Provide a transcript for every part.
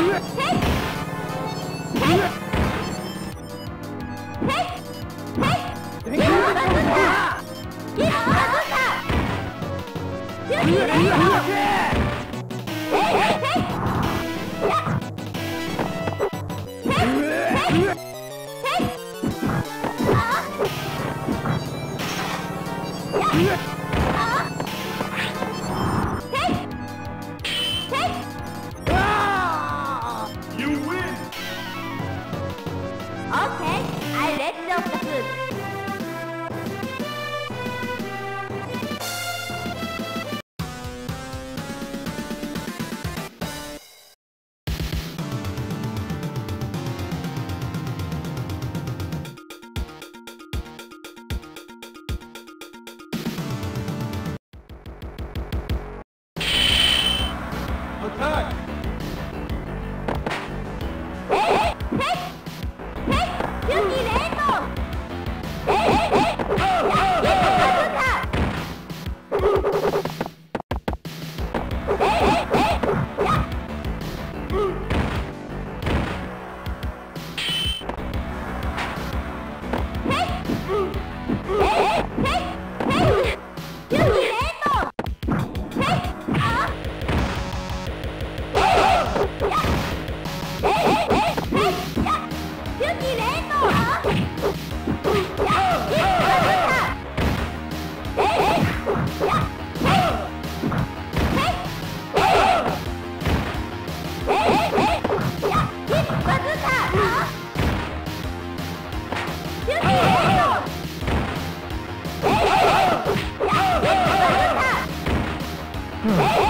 Yeah!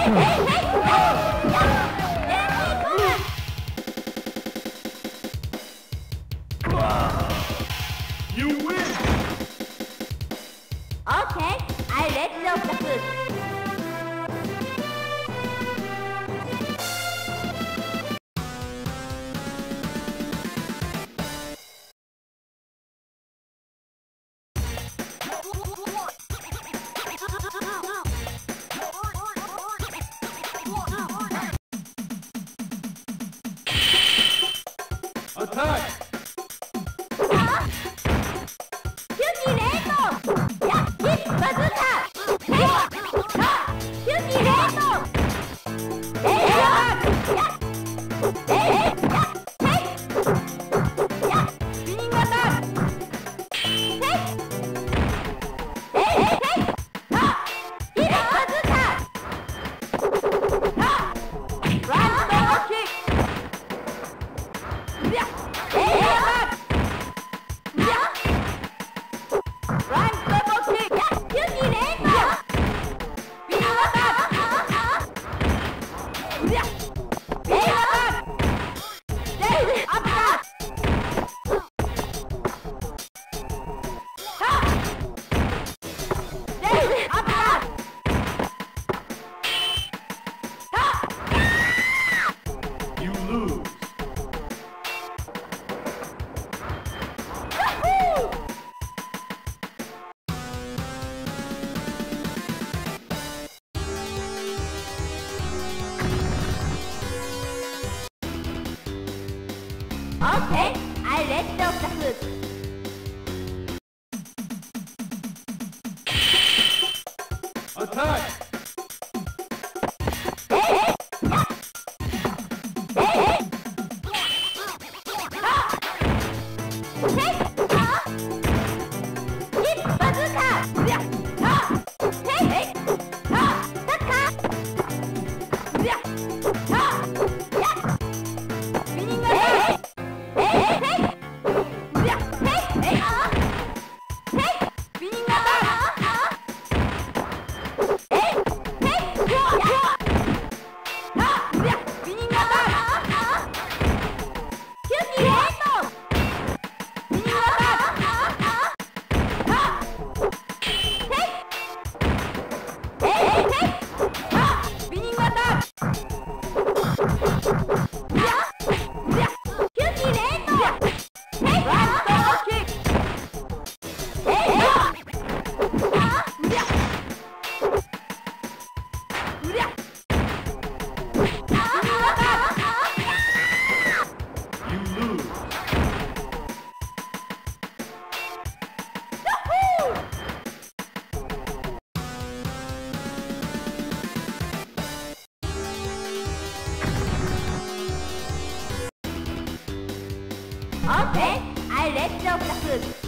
Oh! Okay, I read the Hook. 왜? I left the class.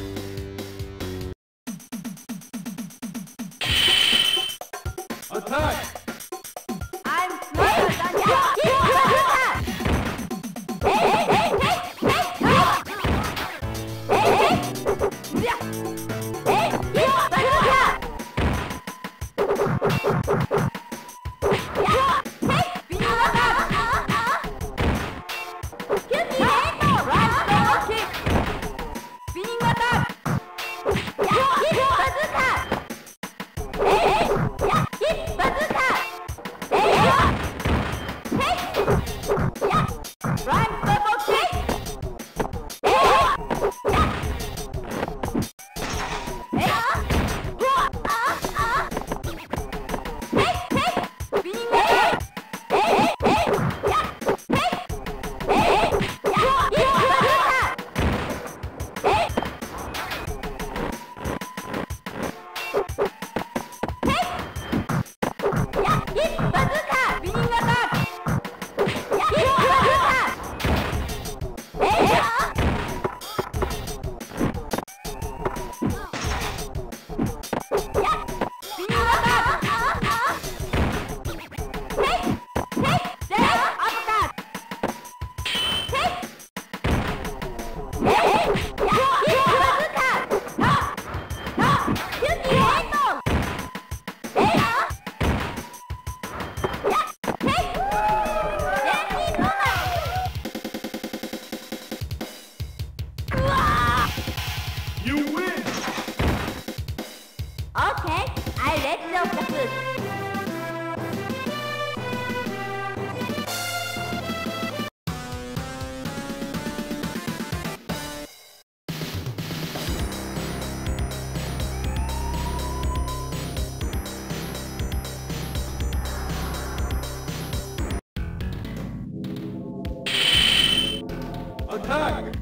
Yeah!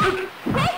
Yeah. Hey.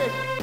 music.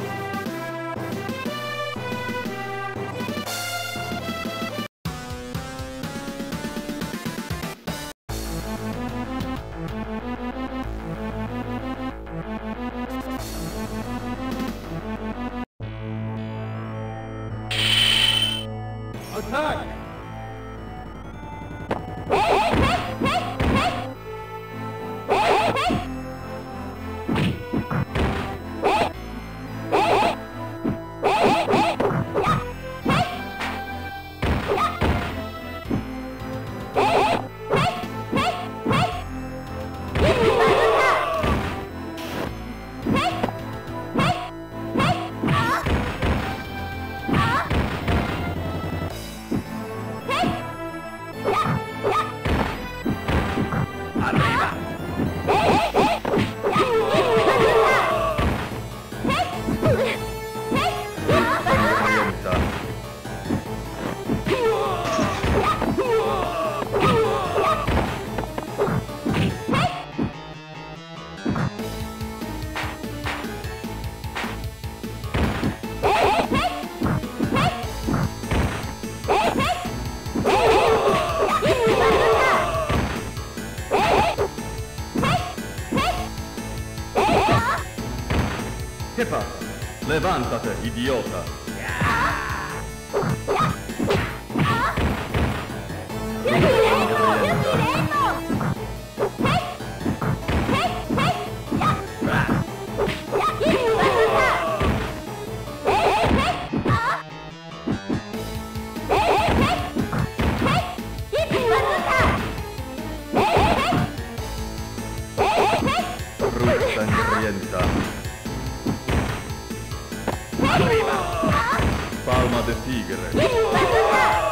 Che fa? Levantate, idiota! Io ti leggo! Io ti leggo! Brutta ingrienta. palma de tigre.